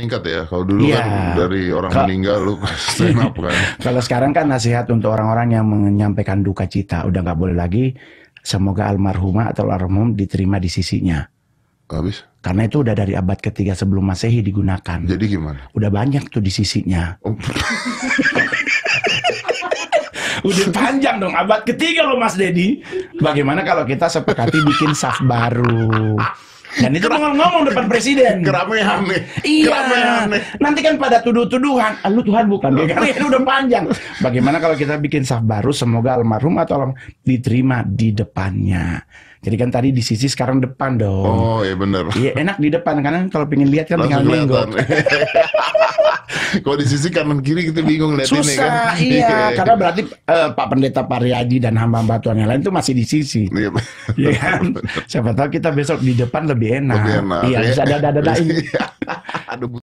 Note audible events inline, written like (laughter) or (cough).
meningkat ya. Kalau dulu Iya. kan dari orang Ka- meninggal lu stand up kan. (laughs) Kalau sekarang kan nasihat untuk orang-orang yang menyampaikan duka cita udah nggak boleh lagi. Semoga almarhumah atau almarhum diterima di sisinya. Habis. Karena itu udah dari abad ketiga sebelum masehi digunakan. Jadi gimana? Udah banyak tuh di sisinya. Oh, (laughs) Udah panjang dong abad ketiga loh Mas Dedi. Bagaimana kalau kita sepakati bikin saf baru? Dan itu ngomong-ngomong depan presiden. keramaian nih. Iya. Nanti kan pada tuduh-tuduhan, ah, lu Tuhan bukan. Ya, kan itu udah panjang. Bagaimana kalau kita bikin saf baru semoga almarhum atau almarhum diterima di depannya. Jadi kan tadi di sisi sekarang depan dong. Oh, iya bener. Iya enak di depan karena kalau pengen lihat kan tinggal Langsung nenggok. kelihatan. (laughs) Kalau di sisi kanan kiri kita bingung lihat ini kan. Susah, iya. Karena berarti eh, Pak Pendeta Pariadi dan hamba-hamba Tuhan yang lain itu masih di sisi. Iya. Iya kan? Siapa tahu kita besok di depan lebih enak. Lebih enak. Iya, ya. bisa dada-dadain. (laughs) Aduh,